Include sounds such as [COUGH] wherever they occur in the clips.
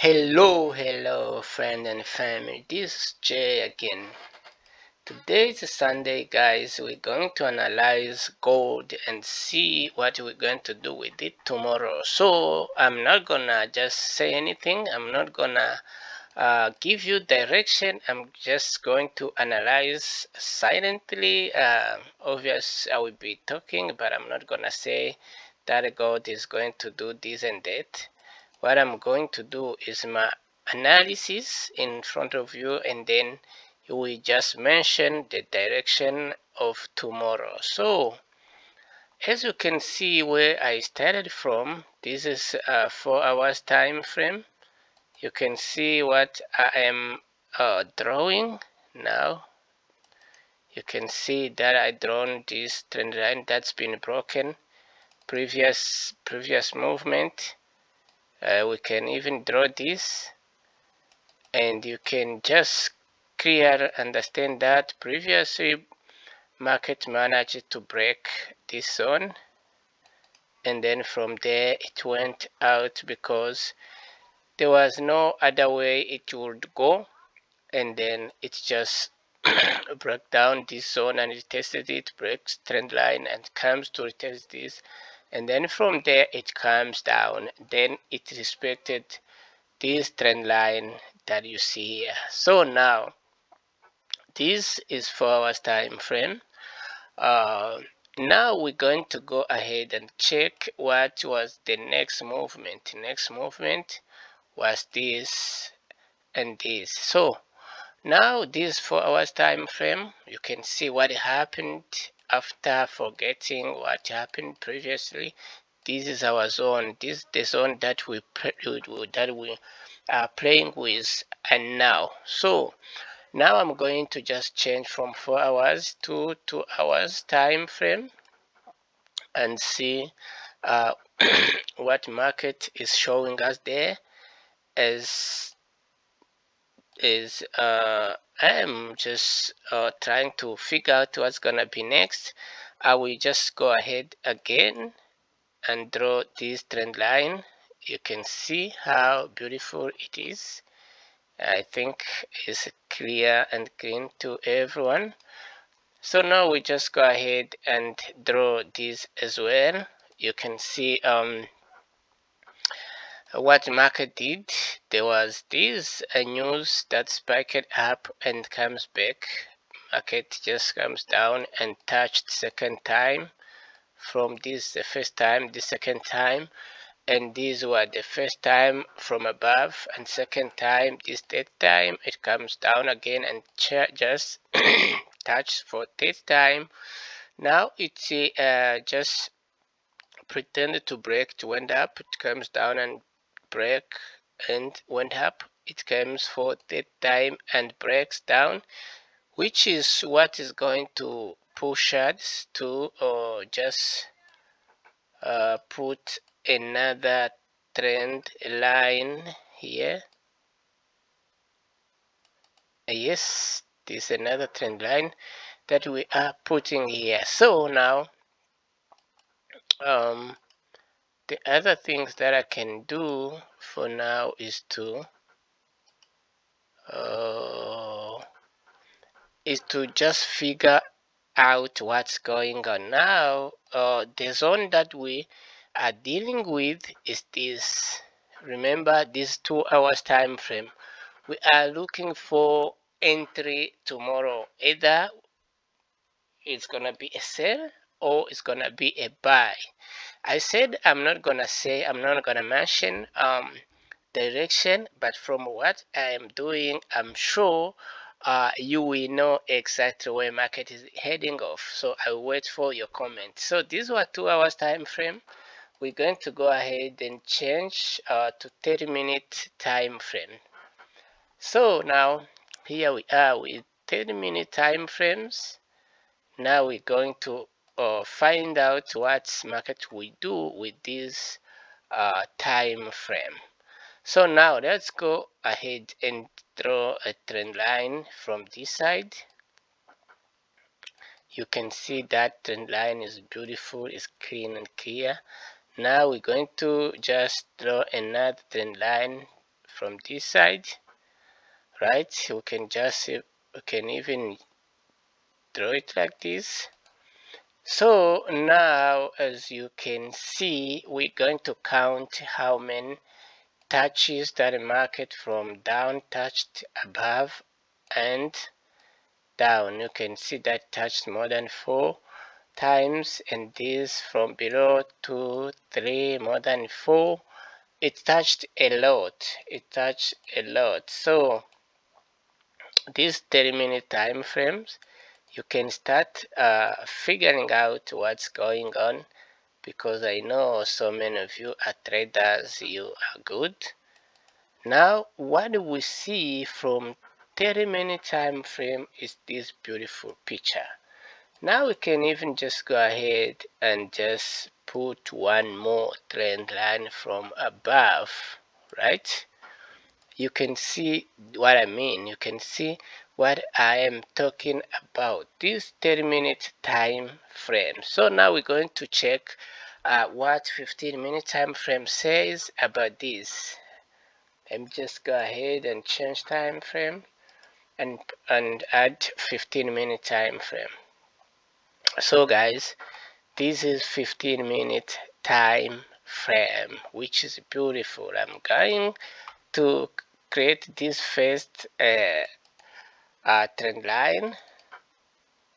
Hello, hello, friend and family. This is Jay again. Today is Sunday, guys. We're going to analyze gold and see what we're going to do with it tomorrow. So I'm not gonna just say anything. I'm not gonna uh, give you direction. I'm just going to analyze silently. Uh, obviously, I will be talking, but I'm not gonna say that gold is going to do this and that what I'm going to do is my analysis in front of you and then will just mention the direction of tomorrow. So as you can see where I started from this is a four hours time frame. You can see what I am uh, drawing now. You can see that I drawn this trend line that's been broken. Previous previous movement uh, we can even draw this and you can just clear understand that previously market managed to break this zone and then from there it went out because there was no other way it would go and then it just [COUGHS] broke down this zone and tested it breaks trend line and comes to retest this and then from there it comes down. Then it respected this trend line that you see here. So now this is four hours time frame. Uh, now we're going to go ahead and check what was the next movement. Next movement was this and this. So now this four hours time frame you can see what happened after forgetting what happened previously this is our zone this is the zone that we that we are playing with and now. So now i'm going to just change from four hours to two hours time frame and see uh, [CLEARS THROAT] what market is showing us there as is uh, I am just uh, trying to figure out what's gonna be next. I will just go ahead again and draw this trend line. You can see how beautiful it is. I think it's clear and clean to everyone. So now we just go ahead and draw this as well. You can see um, what market did there was this news that spiked up and comes back. Market just comes down and touched second time. From this the first time the second time and these were the first time from above and second time this third time it comes down again and just [COUGHS] touch for third time. Now it's uh, just pretended to break to went up it comes down and break and went up it comes for that time and breaks down which is what is going to push us to or just uh, put another trend line here. Yes this is another trend line that we are putting here. So now um, the other things that I can do for now is to uh, is to just figure out what's going on. Now uh, the zone that we are dealing with is this. Remember this two hours time frame. We are looking for entry tomorrow. Either it's gonna be a sell or it's gonna be a buy i said i'm not gonna say i'm not gonna mention um direction but from what i am doing i'm sure uh, you will know exactly where market is heading off. So i'll wait for your comment. So this was two hours time frame. We're going to go ahead and change uh, to 30 minute time frame. So now here we are with 30 minute time frames. Now we're going to uh, find out what market we do with this uh, time frame. So now let's go ahead and draw a trend line from this side. You can see that trend line is beautiful is clean and clear. Now we're going to just draw another trend line from this side right? We can just we can even draw it like this so now as you can see we're going to count how many touches that market from down touched above and down. You can see that touched more than four times and this from below two three more than four. It touched a lot. It touched a lot. So these 30 minute time frames you can start uh, figuring out what's going on because I know so many of you are traders you are good. Now what do we see from 30 minute time frame is this beautiful picture. Now we can even just go ahead and just put one more trend line from above right you can see what I mean. You can see what I am talking about. This 30 minute time frame. So now we're going to check uh, what 15 minute time frame says about this. Let me just go ahead and change time frame and and add 15 minute time frame. So guys this is 15 minute time frame which is beautiful. I'm going to create this first uh, uh, trend line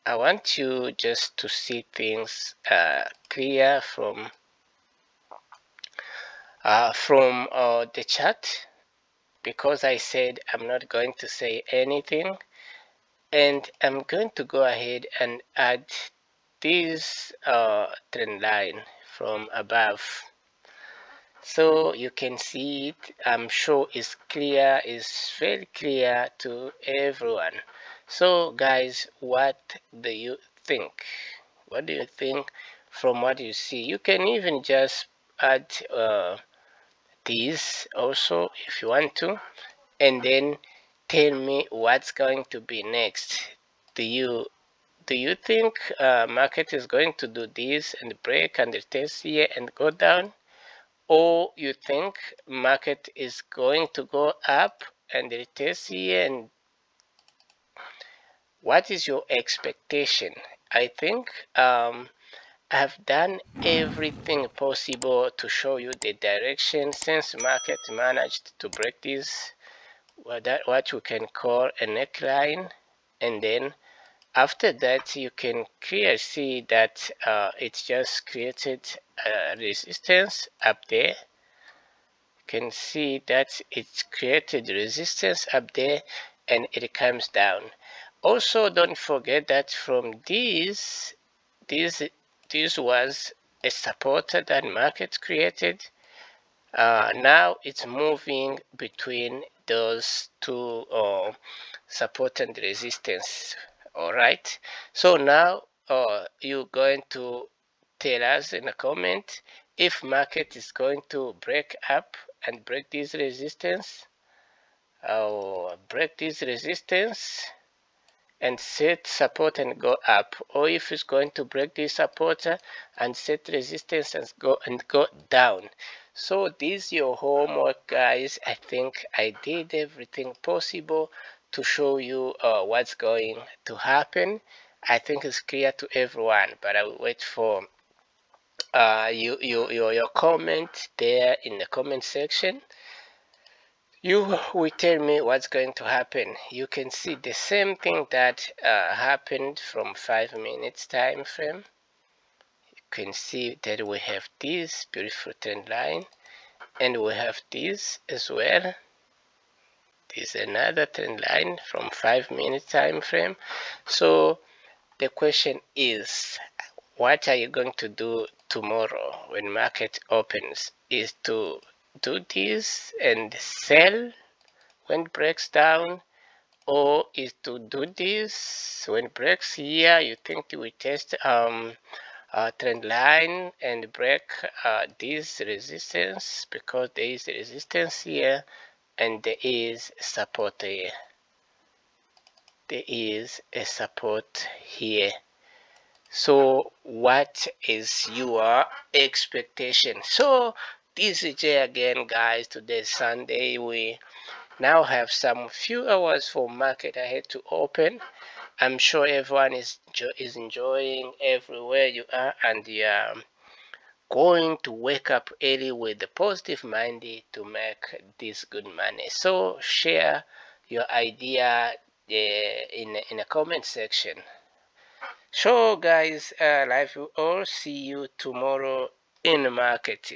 I want you just to see things uh, clear from uh, from uh, the chart because I said I'm not going to say anything and I'm going to go ahead and add this uh, trend line from above so you can see it I'm sure it's clear it's very clear to everyone. So guys what do you think? What do you think from what you see? You can even just add uh, these also if you want to and then tell me what's going to be next. Do you do you think uh, market is going to do this and break and test here and go down or you think market is going to go up and retest here and what is your expectation? I think um, i've done everything possible to show you the direction since market managed to break this what that what we can call a neckline. And then after that you can clearly see that uh, it just created a resistance up there. You can see that it created resistance up there and it comes down. Also don't forget that from this this this was a support that market created. Uh, now it's moving between those two uh, support and resistance all right. So now uh, you're going to tell us in a comment if market is going to break up and break this resistance. Or break this resistance and set support and go up. Or if it's going to break this support and set resistance and go and go down. So this is your homework guys. I think i did everything possible to show you uh, what's going to happen. I think it's clear to everyone, but I will wait for uh, you, you, your, your comment there in the comment section. You will tell me what's going to happen. You can see the same thing that uh, happened from five minutes time frame. You can see that we have this beautiful trend line and we have this as well This is another trend line from five minute time frame so the question is what are you going to do tomorrow when market opens is to do this and sell when it breaks down or is to do this when it breaks here you think we test um trend line and break uh, this resistance because there is resistance here and there is support here. There is a support here so what is your expectation? So this is Jay again guys. Today Sunday. We now have some few hours for market ahead to open. I'm sure everyone is is enjoying everywhere you are and you're going to wake up early with the positive mind to make this good money. So share your idea uh, in in a comment section so guys uh, love you all see you tomorrow in market